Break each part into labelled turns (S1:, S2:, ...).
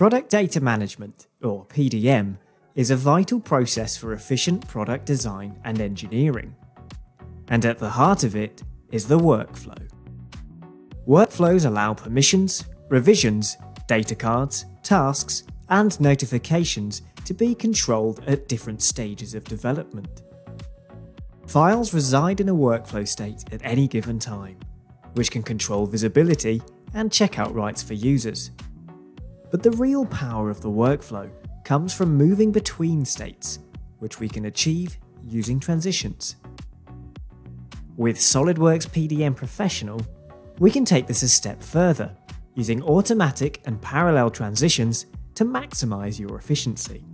S1: Product Data Management, or PDM, is a vital process for efficient product design and engineering. And at the heart of it is the workflow. Workflows allow permissions, revisions, data cards, tasks, and notifications to be controlled at different stages of development. Files reside in a workflow state at any given time, which can control visibility and checkout rights for users. But the real power of the workflow comes from moving between states, which we can achieve using transitions. With SolidWorks PDM Professional, we can take this a step further, using automatic and parallel transitions to maximize your efficiency.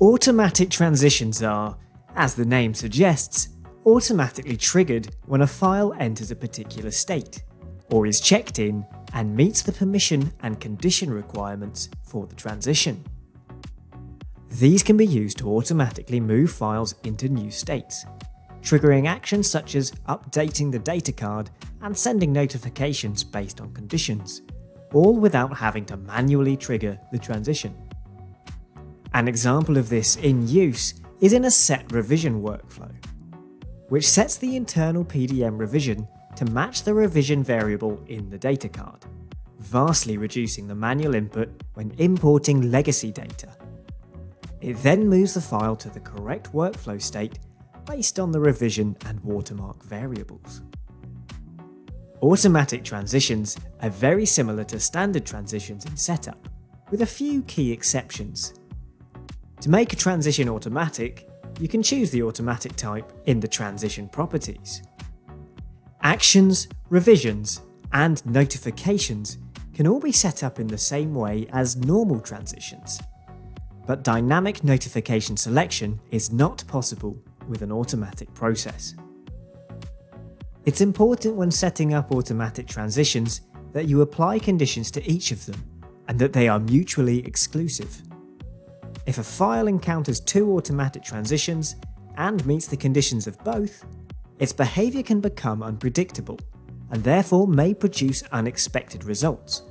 S1: Automatic transitions are, as the name suggests, automatically triggered when a file enters a particular state, or is checked in and meets the permission and condition requirements for the transition. These can be used to automatically move files into new states, triggering actions such as updating the data card and sending notifications based on conditions, all without having to manually trigger the transition. An example of this in use is in a set revision workflow, which sets the internal PDM revision to match the revision variable in the data card, vastly reducing the manual input when importing legacy data. It then moves the file to the correct workflow state based on the revision and watermark variables. Automatic transitions are very similar to standard transitions in setup, with a few key exceptions. To make a transition automatic, you can choose the automatic type in the transition properties. Actions, revisions, and notifications can all be set up in the same way as normal transitions. But dynamic notification selection is not possible with an automatic process. It's important when setting up automatic transitions that you apply conditions to each of them and that they are mutually exclusive. If a file encounters two automatic transitions and meets the conditions of both, its behaviour can become unpredictable and therefore may produce unexpected results,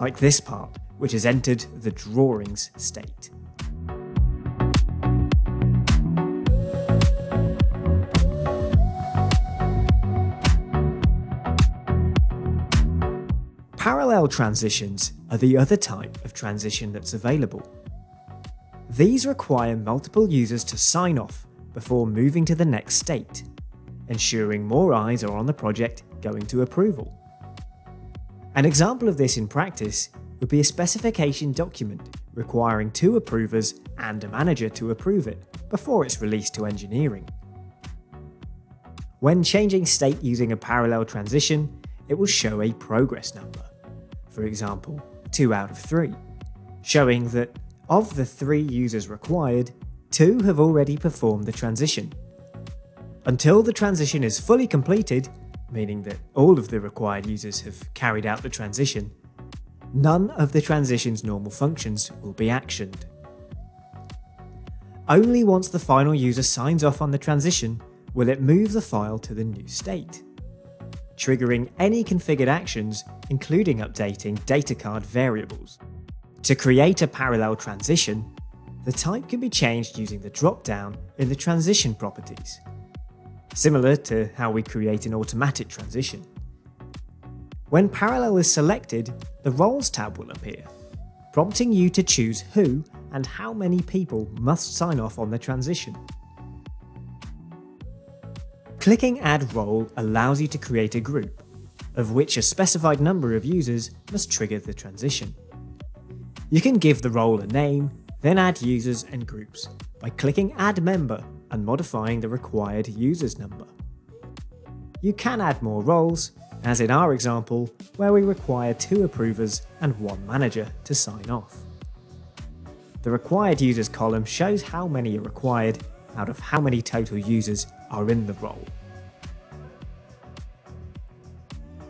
S1: like this part, which has entered the drawings state. Parallel transitions are the other type of transition that's available. These require multiple users to sign off before moving to the next state, ensuring more eyes are on the project going to approval. An example of this in practice would be a specification document requiring two approvers and a manager to approve it before it's released to engineering. When changing state using a parallel transition, it will show a progress number, for example, 2 out of 3, showing that of the 3 users required, 2 have already performed the transition. Until the transition is fully completed, meaning that all of the required users have carried out the transition, none of the transition's normal functions will be actioned. Only once the final user signs off on the transition will it move the file to the new state, triggering any configured actions, including updating data card variables. To create a parallel transition, the type can be changed using the drop-down in the transition properties similar to how we create an automatic transition. When parallel is selected, the Roles tab will appear, prompting you to choose who and how many people must sign off on the transition. Clicking Add Role allows you to create a group, of which a specified number of users must trigger the transition. You can give the role a name, then add users and groups by clicking Add Member and modifying the required user's number. You can add more roles, as in our example, where we require two approvers and one manager to sign off. The required users column shows how many are required out of how many total users are in the role.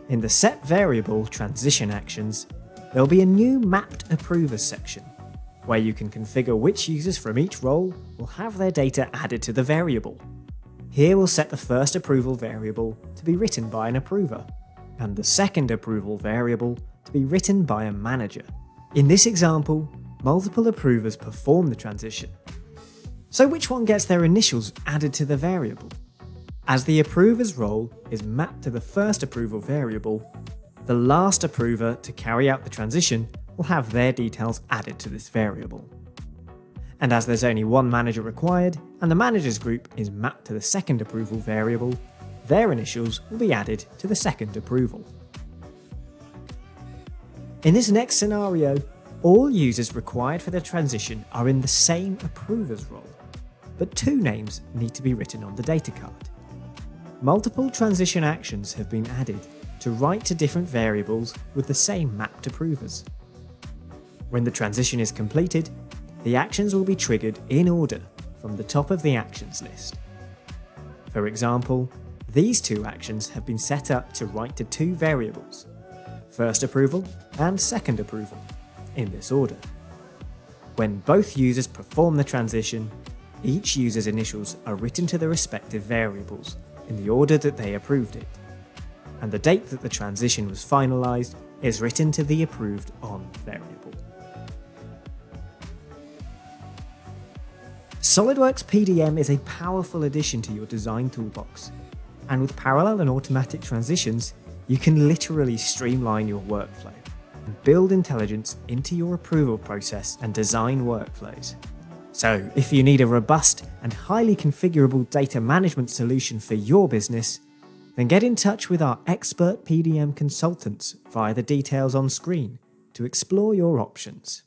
S1: In the set variable transition actions, there'll be a new mapped approvers section where you can configure which users from each role will have their data added to the variable. Here we'll set the first approval variable to be written by an approver, and the second approval variable to be written by a manager. In this example, multiple approvers perform the transition. So which one gets their initials added to the variable? As the approver's role is mapped to the first approval variable, the last approver to carry out the transition will have their details added to this variable. And as there's only one manager required, and the managers group is mapped to the second approval variable, their initials will be added to the second approval. In this next scenario, all users required for the transition are in the same approver's role, but two names need to be written on the data card. Multiple transition actions have been added to write to different variables with the same mapped approvers. When the transition is completed, the actions will be triggered in order from the top of the actions list. For example, these two actions have been set up to write to two variables, first approval and second approval, in this order. When both users perform the transition, each user's initials are written to the respective variables in the order that they approved it, and the date that the transition was finalised is written to the approved on variable. SOLIDWORKS PDM is a powerful addition to your design toolbox, and with parallel and automatic transitions, you can literally streamline your workflow and build intelligence into your approval process and design workflows. So, if you need a robust and highly configurable data management solution for your business, then get in touch with our expert PDM consultants via the details on screen to explore your options.